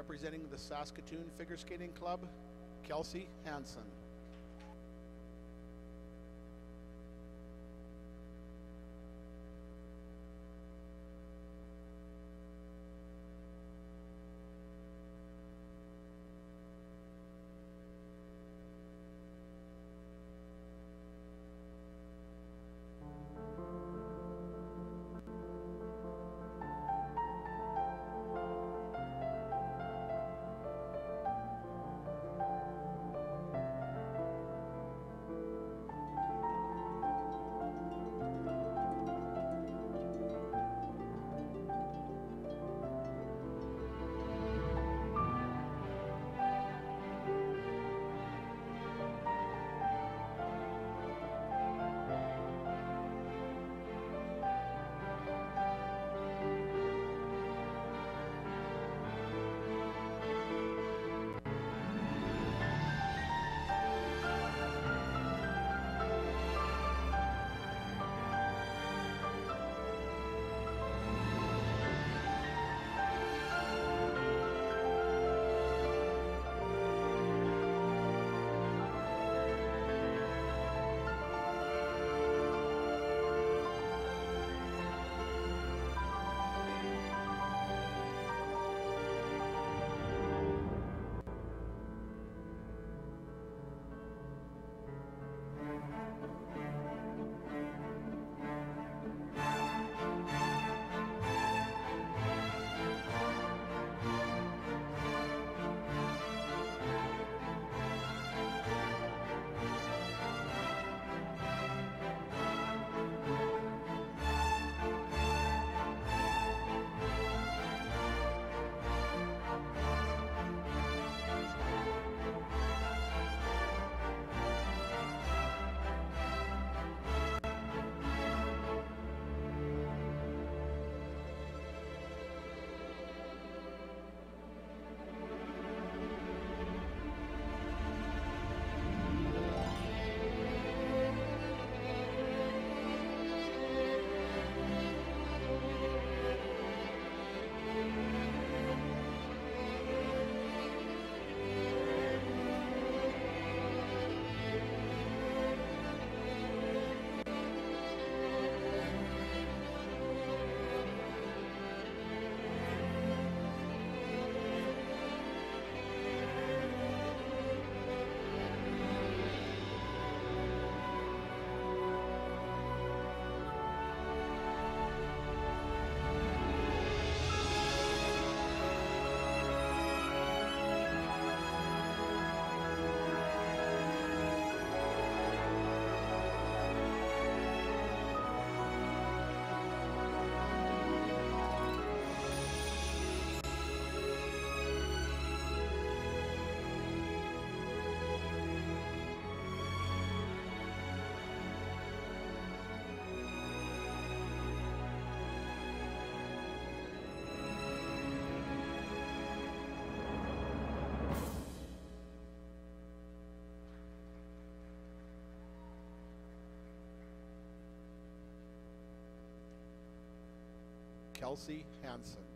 representing the Saskatoon Figure Skating Club, Kelsey Hansen. Kelsey Hansen.